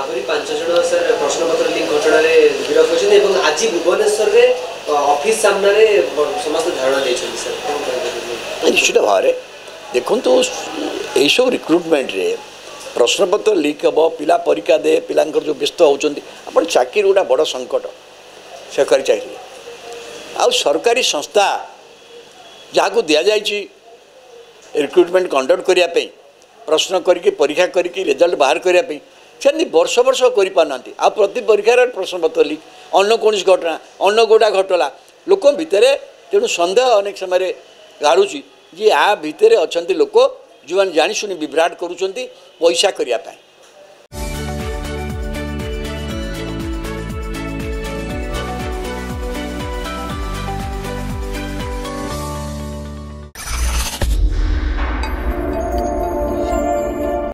ଆହୁରି ପାଞ୍ଚ ଜଣ ସାର୍ ପ୍ରଶ୍ନପତ୍ର ଲିଙ୍କ୍ ଘଟଣାରେ ଗିରଫ ହୋଇଛନ୍ତି ଏବଂ ଆଜି ଭୁବନେଶ୍ୱରରେ ଅଫିସ୍ ସାମ୍ନାରେ ସମସ୍ତେ ଧାରଣା ଦେଇଛନ୍ତି ସାର୍ କ'ଣ କହିପାରିବେ ନିଶ୍ଚିତ ଭାବରେ ଦେଖନ୍ତୁ ଏଇସବୁ ରିକ୍ରୁଟମେଣ୍ଟରେ ପ୍ରଶ୍ନପତ୍ର ଲିକ୍ ହେବ ପିଲା ପରୀକ୍ଷା ଦେ ପିଲାଙ୍କର ଯେଉଁ ବ୍ୟସ୍ତ ହେଉଛନ୍ତି ଆପଣ ଚାକିରି ଗୋଟେ ବଡ଼ ସଙ୍କଟ ସରକାରୀ ଚାକିରି ଆଉ ସରକାରୀ ସଂସ୍ଥା ଯାହାକୁ ଦିଆଯାଇଛି ରିକ୍ରୁଟମେଣ୍ଟ କଣ୍ଡକ୍ଟ କରିବା ପାଇଁ ପ୍ରଶ୍ନ କରିକି ପରୀକ୍ଷା କରିକି ରେଜଲ୍ଟ ବାହାର କରିବା ପାଇଁ ସେମିତି ବର୍ଷ ବର୍ଷ କରିପାରୁନାହାନ୍ତି ଆଉ ପ୍ରତି ପରୀକ୍ଷାରେ ପ୍ରଶ୍ନ ଲିକ୍ ଅନ୍ୟ କୌଣସି ଘଟଣା ଅନ୍ୟ ଗୋଟା ଘଟଲା ଲୋକଙ୍କ ଭିତରେ ତେଣୁ ସନ୍ଦେହ ଅନେକ ସମୟରେ ଗାଢ଼ୁଛି ଯେ ଆ ଭିତରେ ଅଛନ୍ତି ଲୋକ ଯେଉଁମାନେ ଜାଣିଶୁଣି ବିଭ୍ରାଟ କରୁଛନ୍ତି ପଇସା କରିବା ପାଇଁ